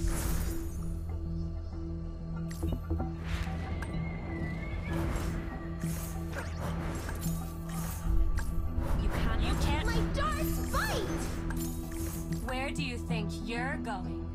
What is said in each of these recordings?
You can't. You can't. My darts bite! Where do you think you're going?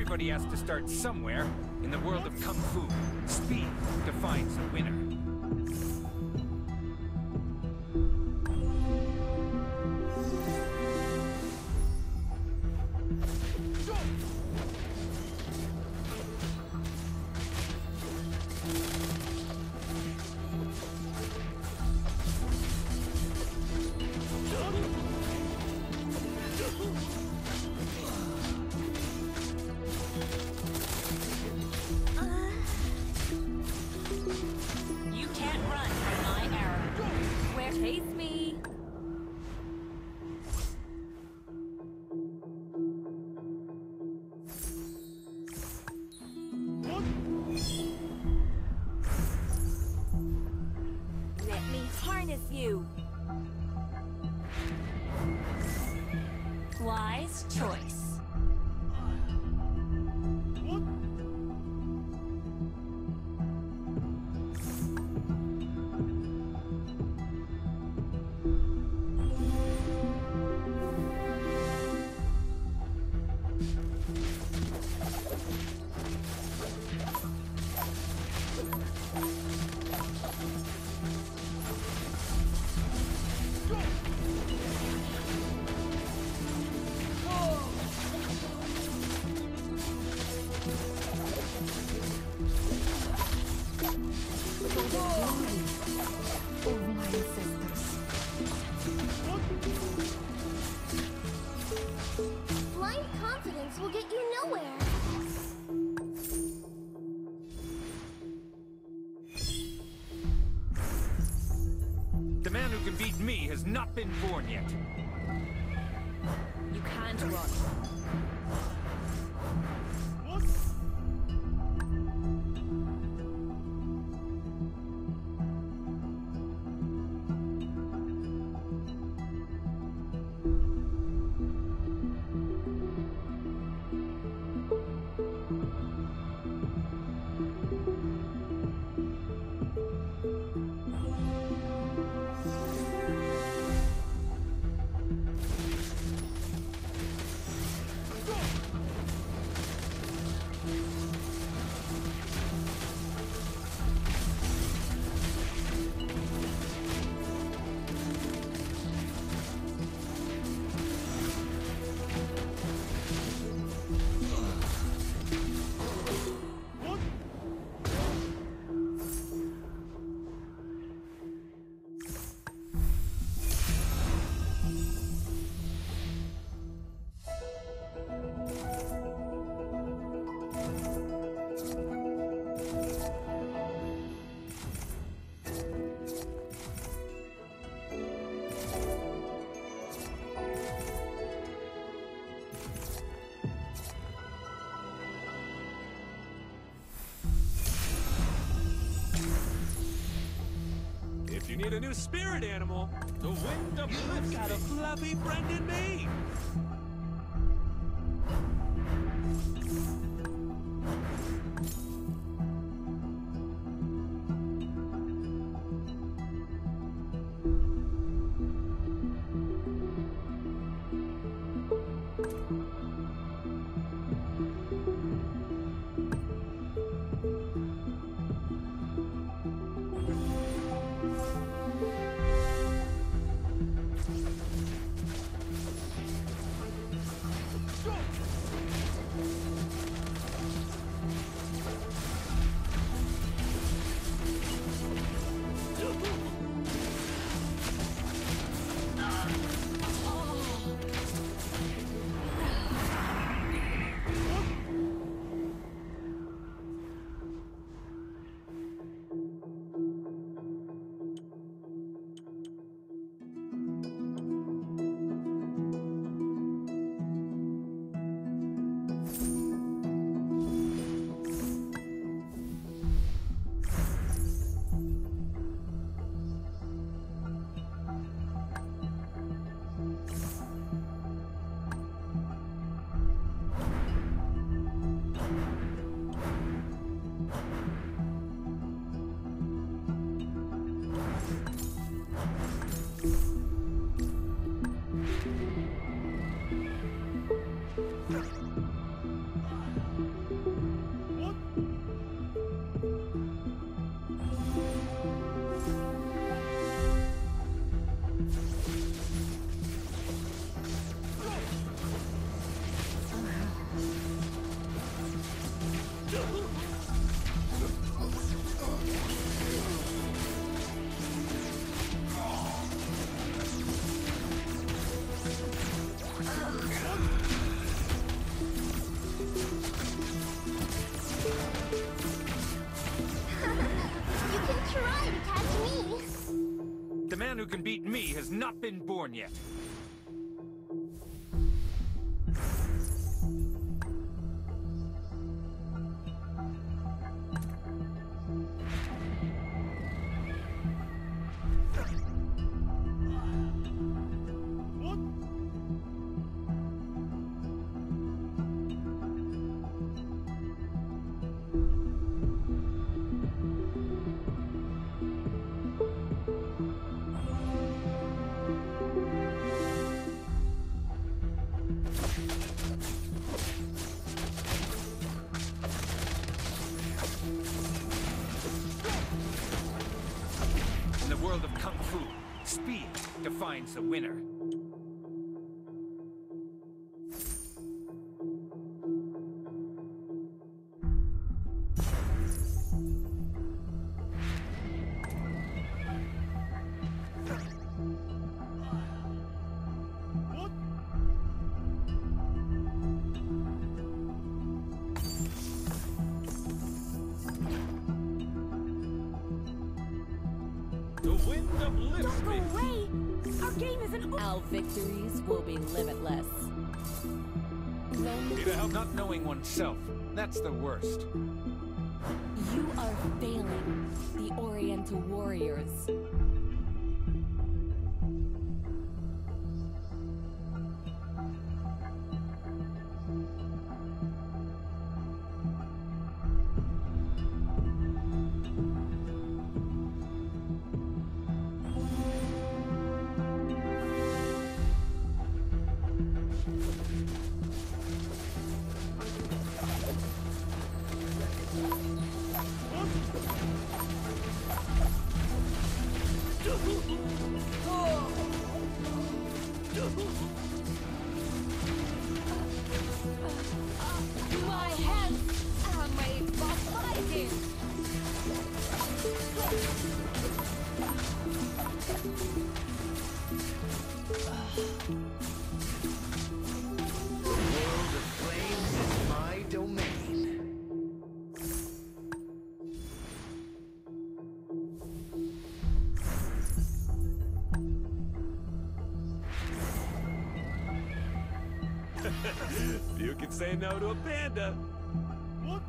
Everybody has to start somewhere. In the world of Kung Fu, speed defines the winner. Me you! Wise choice. Nowhere. The man who can beat me has not been born yet. You can't run. New spirit animal, the wind uplifts a fluffy friend in who can beat me has not been born yet. world of kung fu, speed defines the winner. Say no to a panda. What?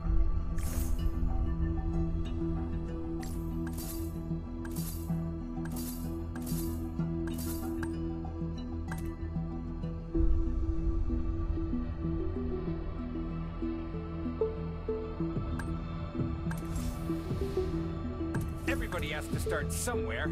Everybody has to start somewhere.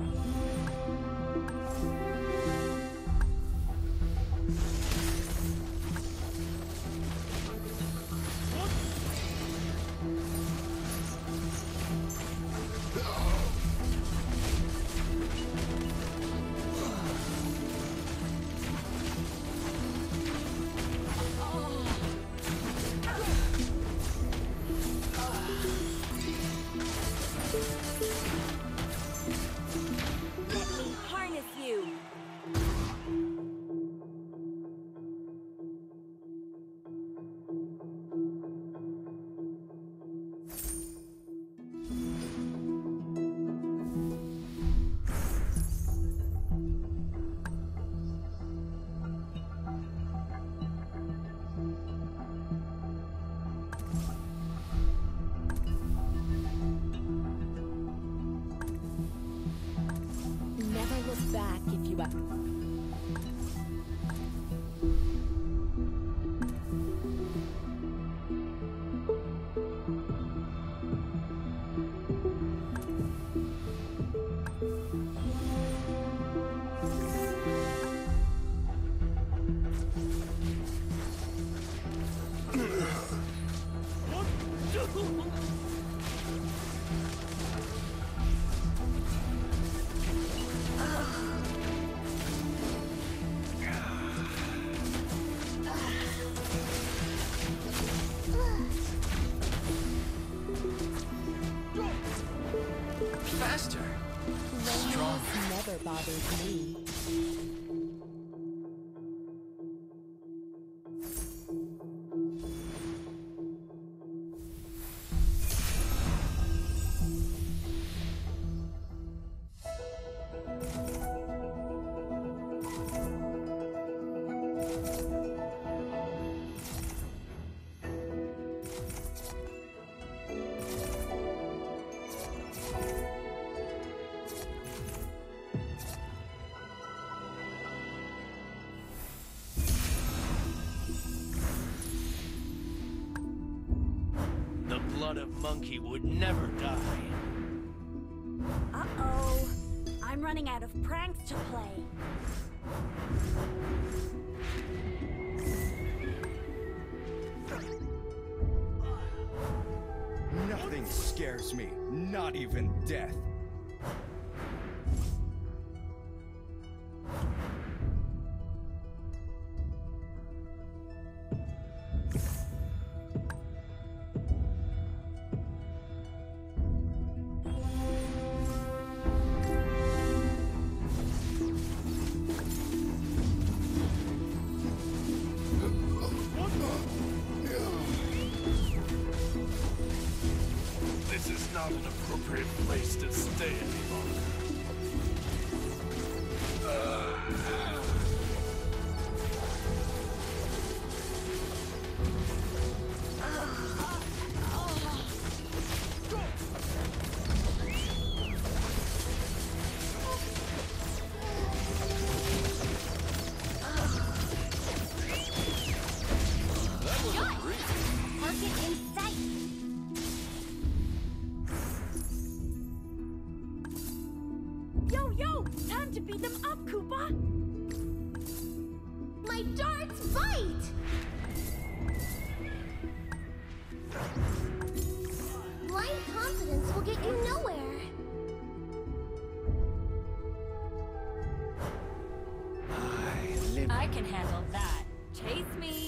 Blood of monkey would never die. Uh-oh. I'm running out of pranks to play. Nothing scares me, not even death. Not an appropriate place to stay any longer. Target I can handle that. Chase me.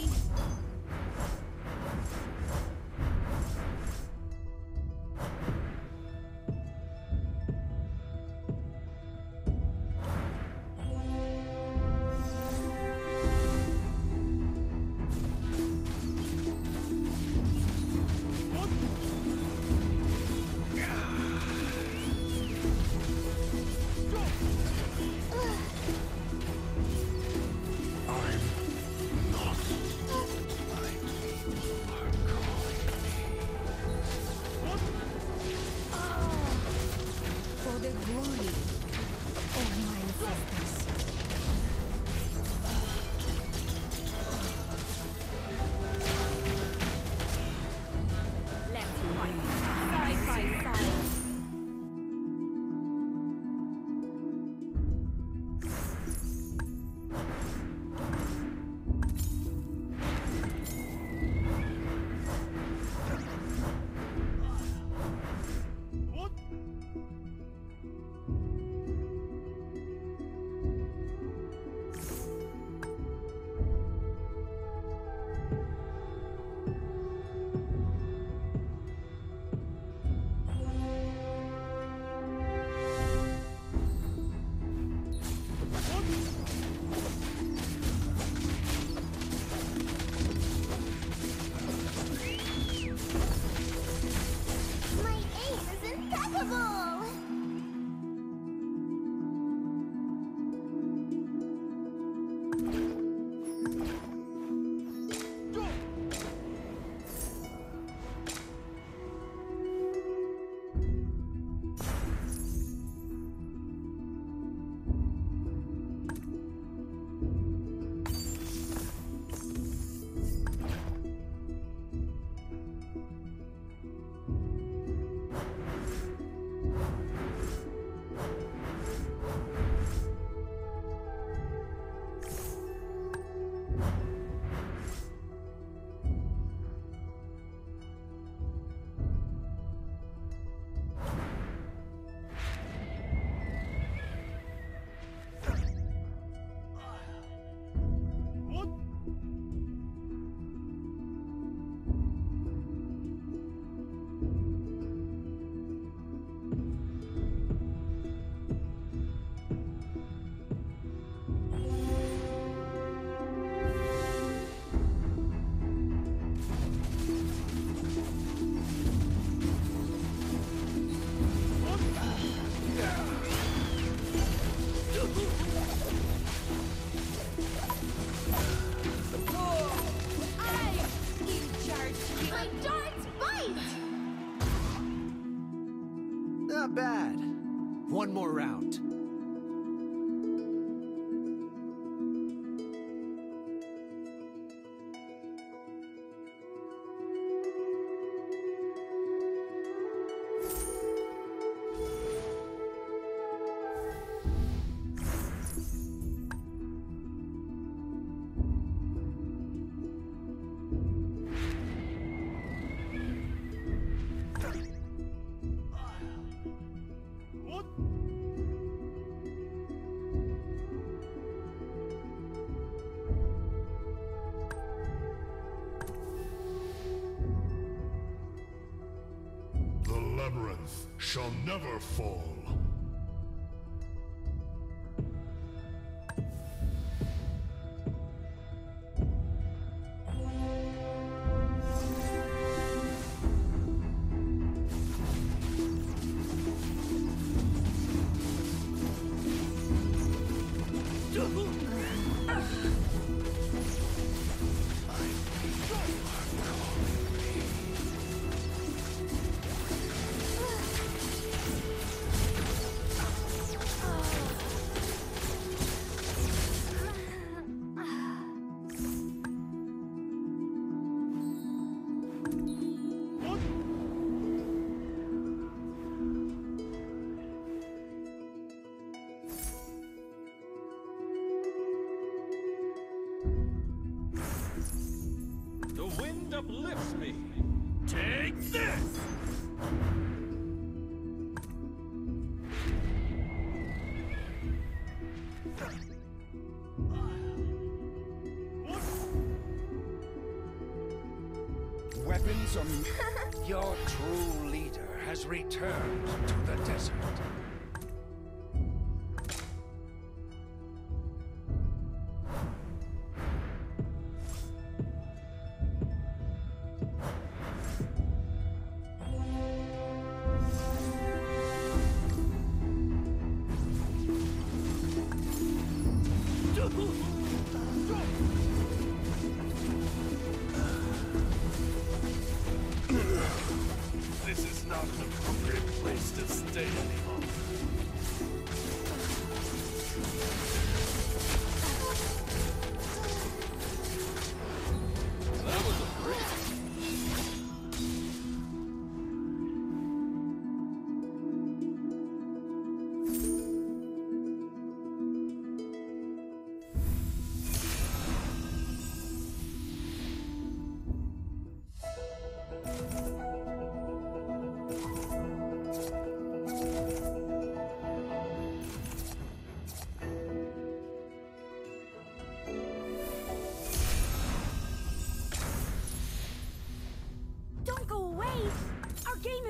shall never fall. returns to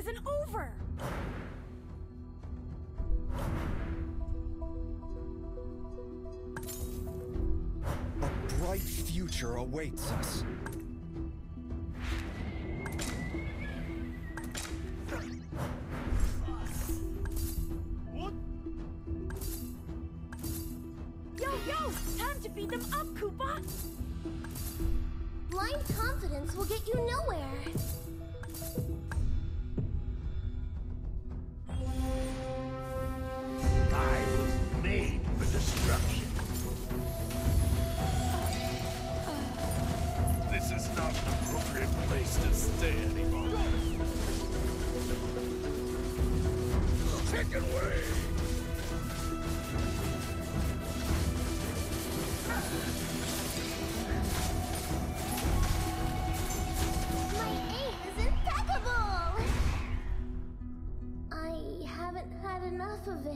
isn't over! A bright future awaits us.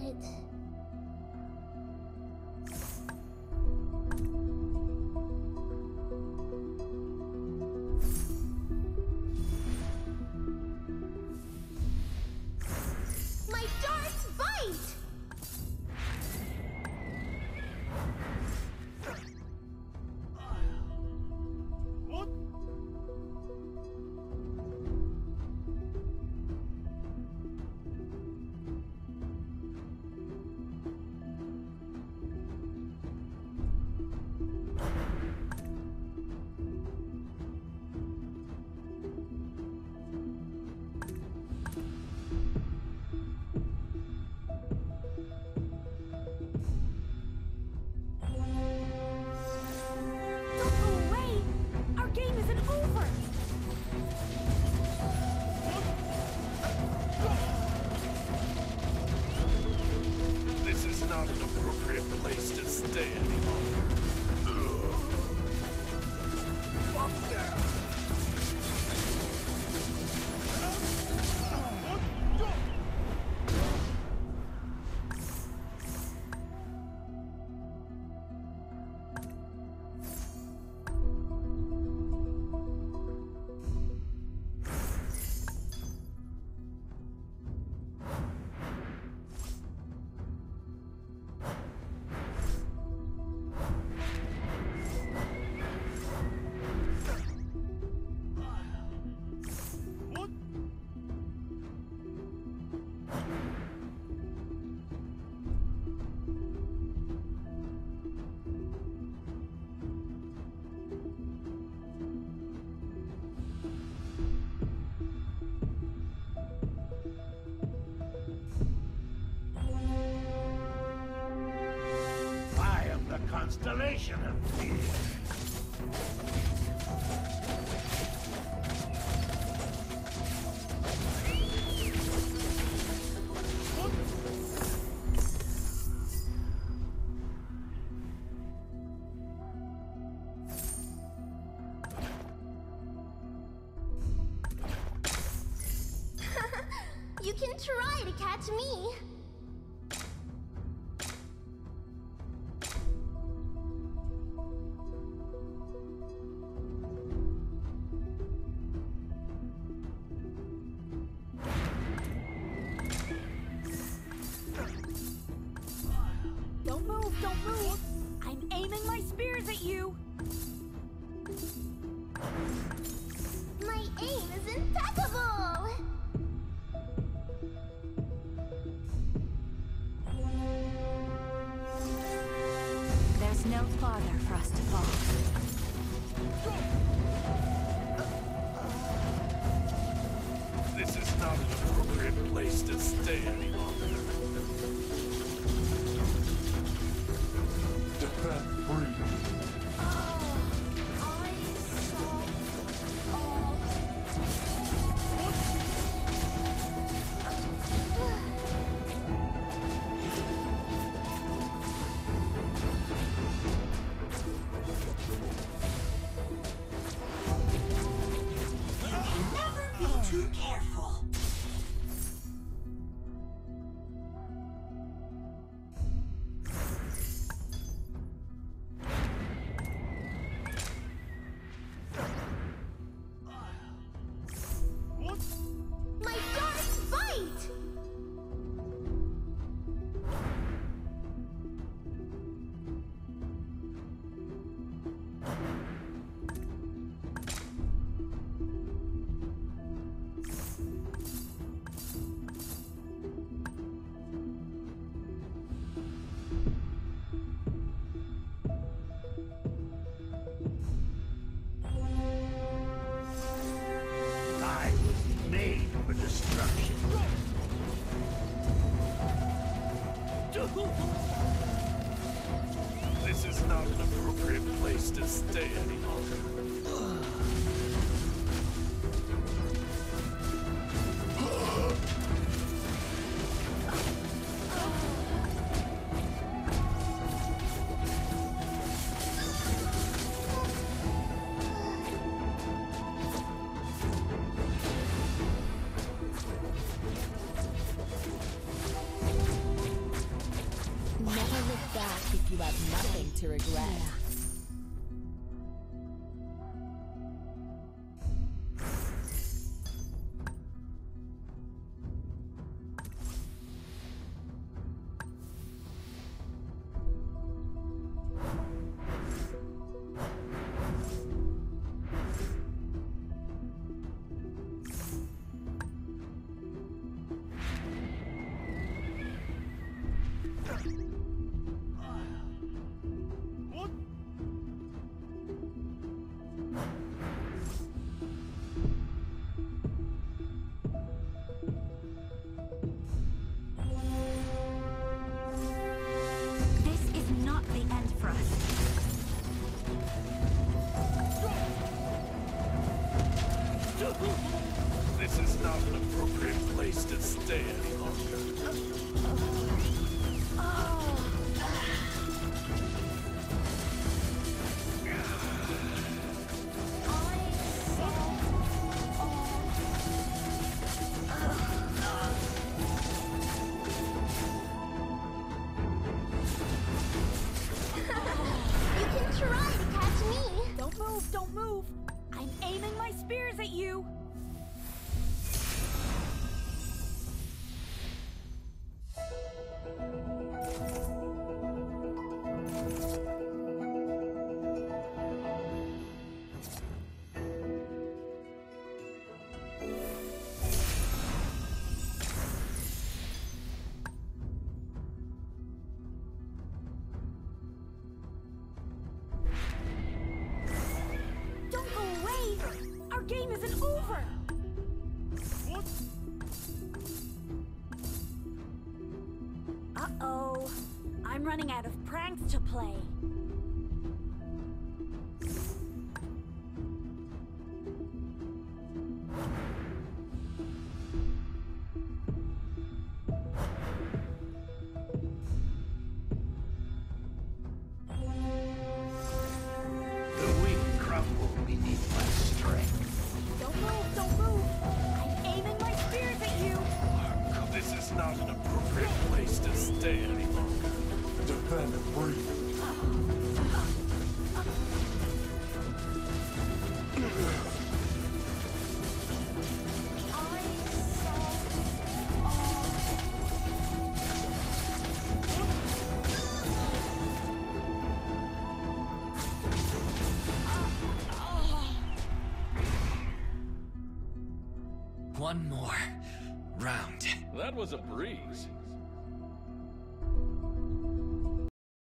night. sensation of fear. This is not an appropriate place to stay any longer. don't move! I'm aiming my spears at you! More round. That was a breeze.